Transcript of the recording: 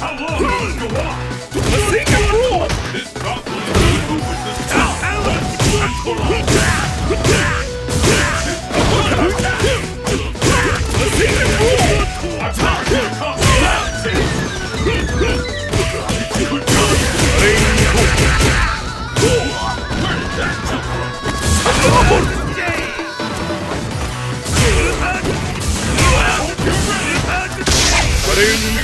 How long will this go on? Let's take a roll! This drop will be over the top. Let's pull on. Let's take a roll! I'm not gonna come out! Where did that come from? Parei